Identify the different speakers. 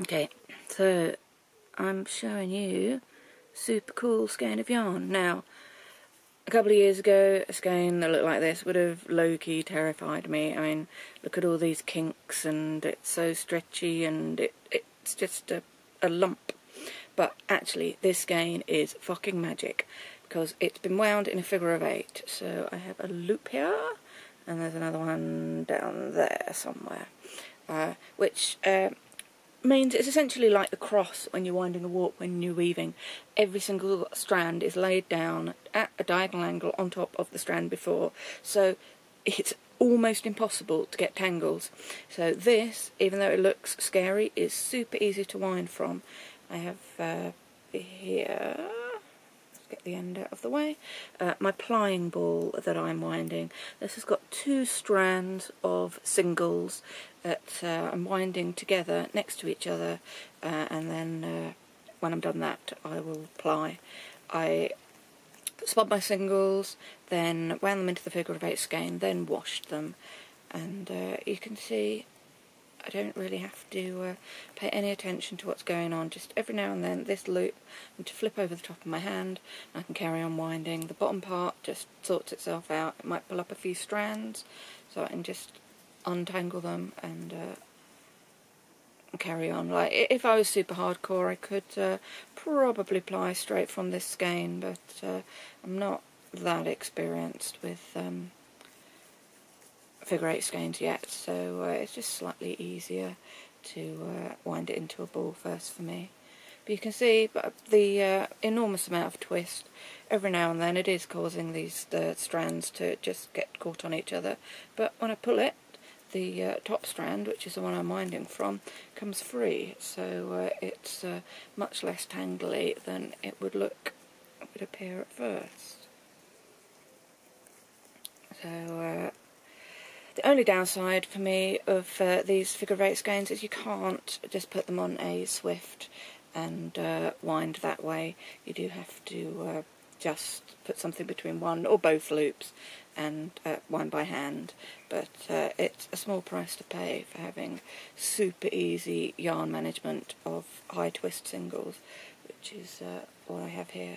Speaker 1: Okay, so I'm showing you super cool skein of yarn. Now, a couple of years ago, a skein that looked like this would have low-key terrified me. I mean, look at all these kinks and it's so stretchy and it, it's just a, a lump. But actually, this skein is fucking magic because it's been wound in a figure of eight. So I have a loop here and there's another one down there somewhere, uh, which uh, means it's essentially like the cross when you're winding a warp when you're weaving. Every single strand is laid down at a diagonal angle on top of the strand before, so it's almost impossible to get tangles. So this, even though it looks scary, is super easy to wind from. I have uh, here get the end out of the way, uh, my plying ball that I'm winding. This has got two strands of singles that uh, I'm winding together next to each other uh, and then uh, when I'm done that I will ply. I spun my singles, then wound them into the figure of eight skein, then washed them and uh, you can see I don't really have to uh, pay any attention to what's going on. Just every now and then this loop to flip over the top of my hand I can carry on winding. The bottom part just sorts itself out. It might pull up a few strands so I can just untangle them and uh, carry on. Like if I was super hardcore I could uh, probably ply straight from this skein but uh, I'm not that experienced with um, figure eight skeins yet, so uh, it's just slightly easier to uh, wind it into a ball first for me. But you can see the uh, enormous amount of twist. Every now and then it is causing these the strands to just get caught on each other, but when I pull it, the uh, top strand, which is the one I'm winding from, comes free, so uh, it's uh, much less tangly than it would look, it would appear at first. So only downside for me of uh, these figure eight skeins is you can't just put them on a Swift and uh, wind that way. You do have to uh, just put something between one or both loops and uh, wind by hand. But uh, it's a small price to pay for having super easy yarn management of high twist singles, which is uh, what I have here.